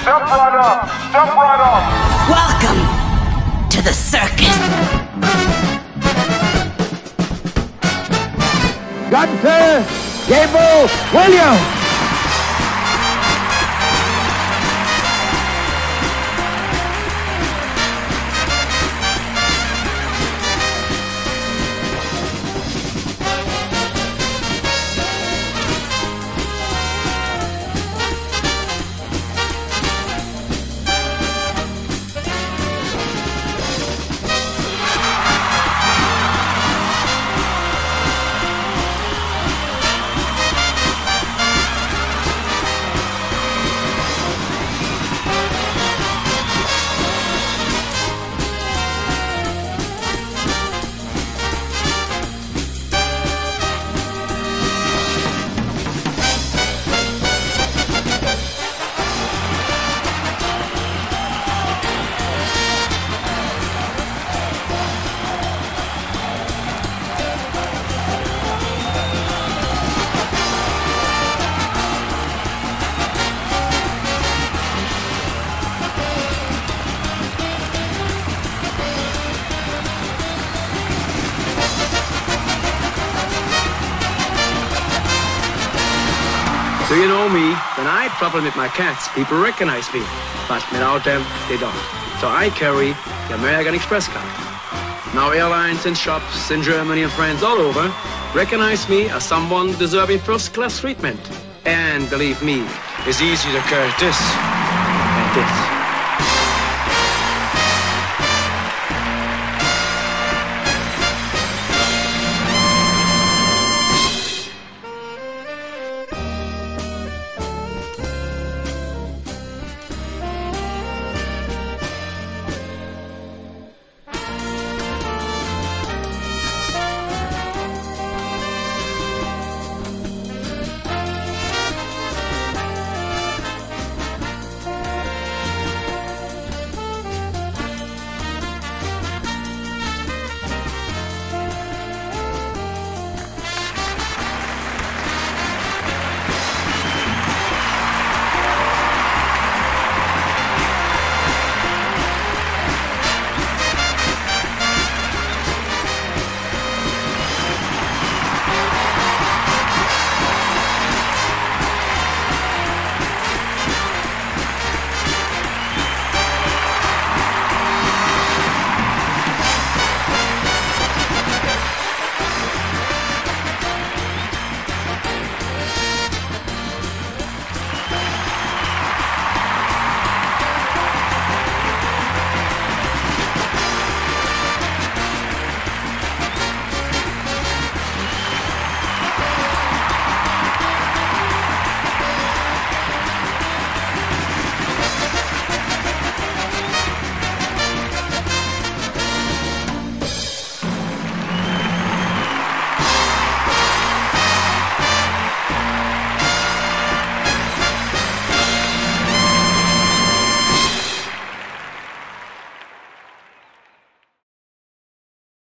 Step right up. Step right up. Welcome to the circus. Gunther Gebel Williams. Do you know me? When I with my cats, people recognize me. But without them, they don't. So I carry the American Express card. Now airlines and shops in Germany and France all over recognize me as someone deserving first-class treatment. And believe me, it's easy to carry this and this.